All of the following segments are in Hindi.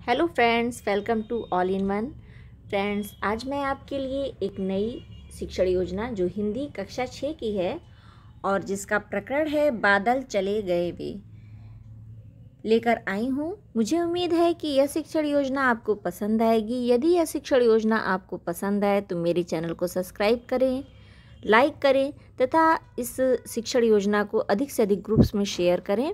Hello friends, welcome to all in one. Friends, आज मैं आपके लिए एक नई शिक्षण योजना जो हिंदी कक्षा छः की है और जिसका प्रकरण है, बादल चले गए वे। लेकर आई हूँ। मुझे उम्मीद है कि यह शिक्षण योजना आपको पसंद आएगी। यदि यह शिक्षण योजना आपको पसंद आए तो मेरे चैनल को सब्सक्राइब करें, लाइक करें तथा इस शिक्षण योजना को अधिक से अधिक ग्रुप्स में शेयर करें।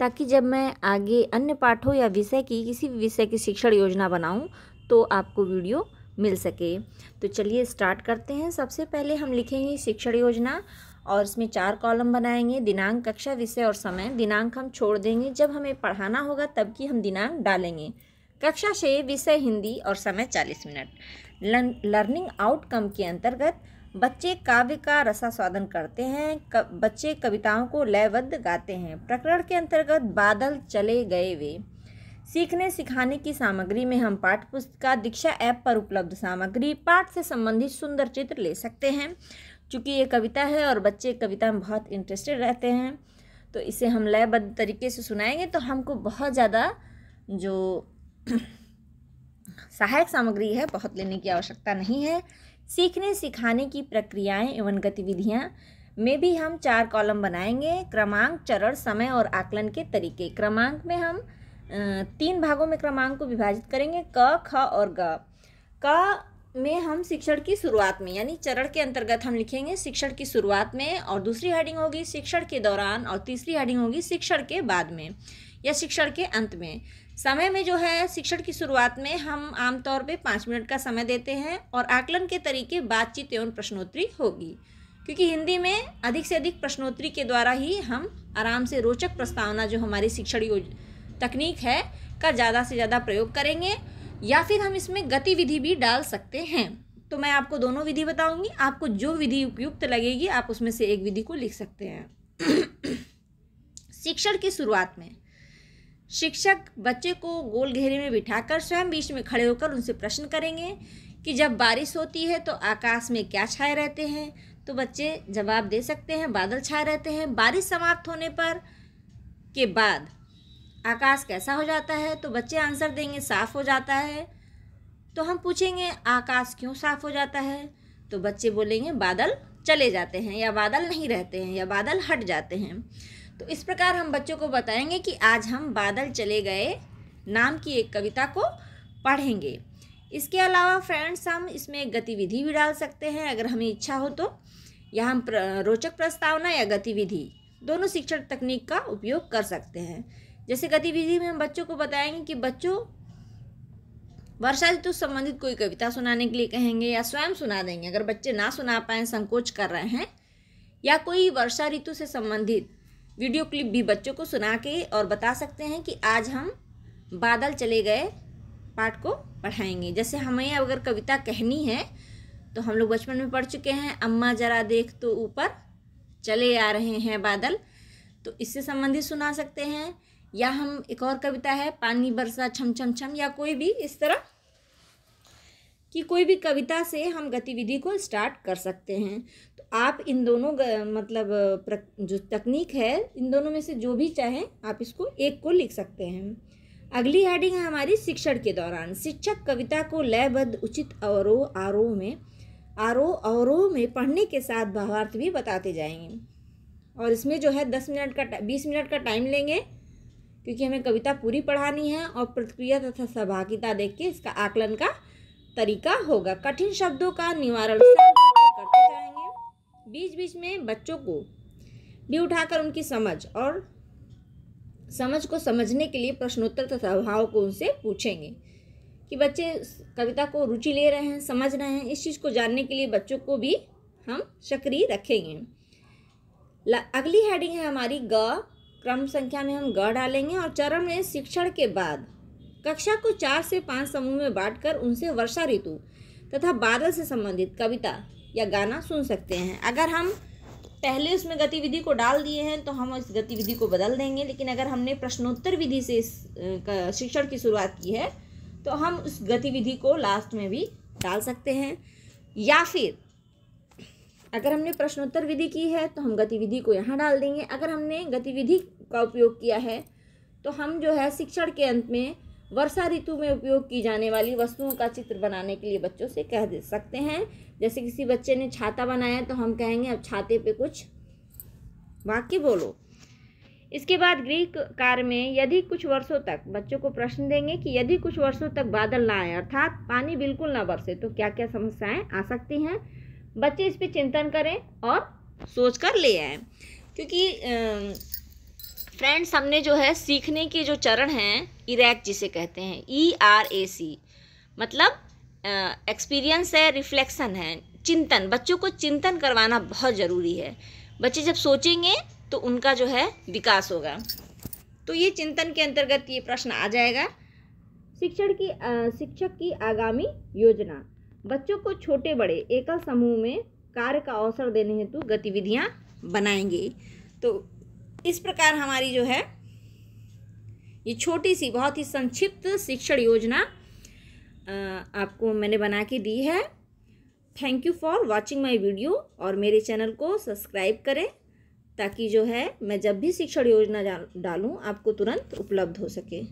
ताकि जब मैं आगे अन्य पाठों या विषय की किसी भी विषय की शिक्षण योजना बनाऊँ तो आपको वीडियो मिल सके। तो चलिए स्टार्ट करते हैं। सबसे पहले हम लिखेंगे शिक्षण योजना और इसमें चार कॉलम बनाएँगे। दिनांक, कक्षा, विषय और समय। दिनांक हम छोड़ देंगे। जब हमें पढ़ाना होगा, तब की हम दिनांक डालेंगे। कक्षा छः विषय हिंदी और समय चालीस मिनट। लर्निंग आउटकम के अंतर्गत बच्चे काव्य का रसास्वादन करते हैं बच्चे कविताओं को लयबद्ध गाते हैं। प्रकरण के अंतर्गत बादल चले गए वे। सीखने सिखाने की सामग्री में हम पाठ पुस्तिका दीक्षा ऐप पर उपलब्ध सामग्री, पाठ से संबंधित सुंदर चित्र ले सकते हैं। चूँकि ये कविता है और बच्चे कविता में बहुत इंटरेस्टेड रहते हैं तो इसे हम लयबद्ध तरीके से सुनाएँगे तो हमको बहुत ज़्यादा जो सहायक सामग्री है, बहुत लेने की आवश्यकता नहीं है। सीखने सिखाने की प्रक्रियाएँ एवं गतिविधियाँ। में भी हम चार कॉलम बनाएँगे, क्रमांक, चरण, समय और आकलन के तरीके। क्रमांक में हम तीन भागों में क्रमांक को विभाजित करेंगे, क, ख और ग। क में हम शिक्षण की शुरुआत में, यानी चरण के अंतर्गत हम लिखेंगे शिक्षण की शुरुआत में और दूसरी हेडिंग होगी शिक्षण के दौरान और तीसरी हेडिंग होगी शिक्षण के बाद में। या शिक्षण के अंत में। समय में जो है, शिक्षण की शुरुआत में हम आमतौर पे पाँच मिनट का समय देते हैं और आकलन के तरीके बातचीत एवं प्रश्नोत्तरी होगी। क्योंकि हिंदी में अधिक से अधिक प्रश्नोत्तरी के द्वारा ही हम आराम से रोचक प्रस्तावना, जो हमारी शिक्षण तकनीक है, का ज़्यादा से ज़्यादा प्रयोग करेंगे या फिर हम इसमें गतिविधि भी डाल सकते हैं। तो मैं आपको दोनों विधि बताऊँगी। आपको जो विधि उपयुक्त लगेगी, आप उसमें से एक विधि को लिख सकते हैं। शिक्षण की शुरुआत में शिक्षक बच्चे को गोल घेरे में बिठाकर स्वयं बीच में खड़े होकर उनसे प्रश्न करेंगे कि जब बारिश होती है तो आकाश में क्या छाए रहते हैं? तो बच्चे जवाब दे सकते हैं, बादल छाए रहते हैं। बारिश समाप्त होने पर के बाद आकाश कैसा हो जाता है? तो बच्चे आंसर देंगे, साफ़ हो जाता है। तो हम पूछेंगे, आकाश क्यों साफ़ हो जाता है? तो बच्चे बोलेंगे, बादल चले जाते हैं या बादल नहीं रहते हैं या बादल हट जाते हैं। तो इस प्रकार हम बच्चों को बताएँगे कि आज हम बादल चले गए नाम की एक कविता को पढ़ेंगे। इसके अलावा फ्रेंड्स हम इसमें गतिविधि भी डाल सकते हैं, अगर हमें इच्छा हो तो। या हम रोचक प्रस्तावना या गतिविधि, दोनों शिक्षण तकनीक का उपयोग कर सकते हैं। जैसे गतिविधि में हम बच्चों को बताएँगे कि बच्चों, वर्षा ऋतु संबंधित कोई कविता सुनाने के लिए कहेंगे या स्वयं सुना देंगे। अगर बच्चे ना सुना पाए, संकोच कर रहे हैं, या कोई वर्षा ऋतु से संबंधित वीडियो क्लिप भी बच्चों को सुना के और बता सकते हैं कि आज हम बादल चले गए पाठ को पढ़ाएँगे। जैसे हमें अगर कविता कहनी है तो हम लोग बचपन में पढ़ चुके हैं, अम्मा जरा देख तो ऊपर चले आ रहे हैं बादल। तो इससे संबंधित सुना सकते हैं। या हम एक और कविता है, पानी बरसा छम छम छम, या कोई भी इस तरह कि कोई भी कविता से हम गतिविधि को स्टार्ट कर सकते हैं। तो आप इन दोनों मतलब जो तकनीक है, इन दोनों में से जो भी चाहें, आप इसको एक को लिख सकते हैं। अगली हेडिंग है हमारी शिक्षण के दौरान। शिक्षक कविता को लयबद्ध, उचित अवरोह आरोह में, आरोह अवरोह में पढ़ने के साथ भावार्थ भी बताते जाएँगे। और इसमें जो है, दस मिनट का बीस मिनट का टाइम लेंगे, क्योंकि हमें कविता पूरी पढ़ानी है और प्रतिक्रिया तथा सहभागिता देख के इसका आकलन का तरीका होगा। कठिन शब्दों का निवारण करते जाएँगे। बीच बीच में बच्चों को भी उठाकर उनकी समझ और समझ को समझने के लिए प्रश्नोत्तर तथा भाव को उनसे पूछेंगे कि बच्चे कविता को रुचि ले रहे हैं, समझ रहे हैं। इस चीज़ को जानने के लिए बच्चों को भी हम सक्रिय रखेंगे। अगली हेडिंग है हमारी ग। क्रम संख्या में हम ग डालेंगे और चरण में शिक्षण के बाद कक्षा को चार से पाँच समूह में बांटकर उनसे वर्षा ऋतु तथा बादल से संबंधित कविता या गाना सुन सकते हैं। अगर हम पहले उसमें गतिविधि को डाल दिए हैं तो हम इस गतिविधि को बदल देंगे, लेकिन अगर हमने प्रश्नोत्तर विधि से इस शिक्षण की शुरुआत की है तो हम उस गतिविधि को लास्ट में भी डाल सकते हैं। या फिर, अगर हमने प्रश्नोत्तर विधि की है तो हम गतिविधि को यहाँ डाल देंगे। अगर हमने गतिविधि का उपयोग किया है तो हम जो है शिक्षण के अंत में वर्षा ऋतु में उपयोग की जाने वाली वस्तुओं का चित्र बनाने के लिए बच्चों से कह दे सकते हैं। जैसे किसी बच्चे ने छाता बनाया तो हम कहेंगे, अब छाते पे कुछ वाक्य बोलो। इसके बाद ग्रीक कार्य में यदि कुछ वर्षों तक बच्चों को प्रश्न देंगे कि यदि कुछ वर्षों तक बादल ना आए, अर्थात पानी बिल्कुल ना बरसे तो क्या क्या समस्याएँ आ सकती हैं? बच्चे इस पर चिंतन करें और सोच कर ले आए। क्योंकि फ्रेंड्स हमने जो है सीखने के जो चरण हैं इरैक जिसे कहते हैं ई आर ए सी मतलब एक्सपीरियंस है रिफ्लेक्शन है, चिंतन। बच्चों को चिंतन करवाना बहुत ज़रूरी है। बच्चे जब सोचेंगे तो उनका जो है विकास होगा। तो ये चिंतन के अंतर्गत ये प्रश्न आ जाएगा। शिक्षण की शिक्षक की आगामी योजना। बच्चों को छोटे बड़े, एकल समूह में कार्य का अवसर देने हेतु गतिविधियाँ बनाएँगे। तो इस प्रकार हमारी जो है, ये छोटी सी, बहुत ही संक्षिप्त शिक्षण योजना आपको मैंने बना के दी है। Thank you for watching my video और मेरे चैनल को सब्सक्राइब करें ताकि जो है, मैं जब भी शिक्षण योजना डालूँ, आपको तुरंत उपलब्ध हो सके।